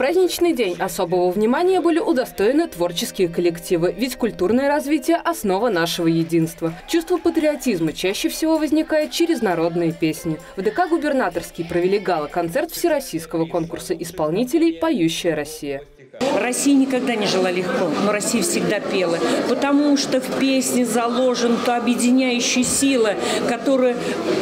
праздничный день особого внимания были удостоены творческие коллективы, ведь культурное развитие – основа нашего единства. Чувство патриотизма чаще всего возникает через народные песни. В ДК «Губернаторский» провели гала-концерт всероссийского конкурса исполнителей «Поющая Россия». Россия никогда не жила легко, но Россия всегда пела, потому что в песне заложена та объединяющая сила, которая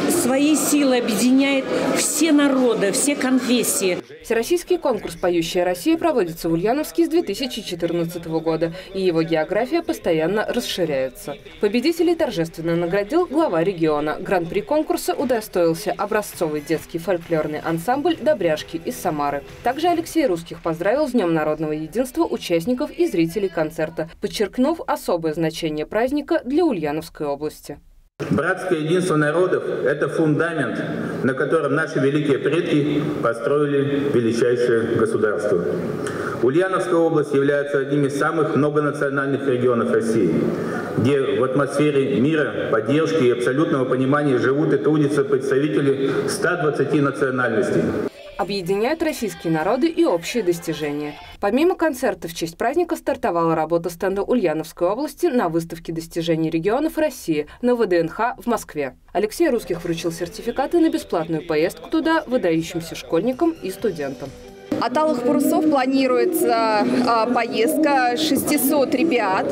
своей силой объединяет все народы, все конфессии. Всероссийский конкурс «Поющая Россия» проводится в Ульяновске с 2014 года, и его география постоянно расширяется. Победителей торжественно наградил глава региона. Гран-при конкурса удостоился образцовый детский фольклорный ансамбль «Добряшки» из Самары. Также Алексей Русских поздравил с Днем народного единства участников и зрителей концерта, подчеркнув особое значение праздника для Ульяновской области. Братское единство народов – это фундамент, на котором наши великие предки построили величайшее государство. Ульяновская область является одним из самых многонациональных регионов России, где в атмосфере мира, поддержки и абсолютного понимания живут и трудятся представители 120 национальностей объединяют российские народы и общие достижения. Помимо концерта в честь праздника стартовала работа стенда Ульяновской области на выставке достижений регионов России на ВДНХ в Москве. Алексей Русских вручил сертификаты на бесплатную поездку туда выдающимся школьникам и студентам. От Алых Парусов планируется а, поездка 600 ребят.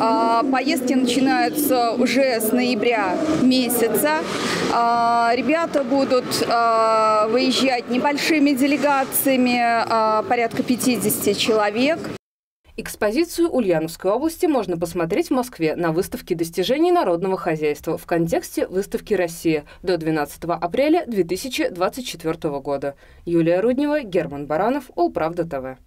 А, поездки начинаются уже с ноября месяца. А, ребята будут выезжать небольшими делегациями, порядка 50 человек. Экспозицию Ульяновской области можно посмотреть в Москве на выставке достижений народного хозяйства в контексте выставки «Россия» до 12 апреля 2024 года. Юлия Руднева, Герман Баранов, Улправда ТВ.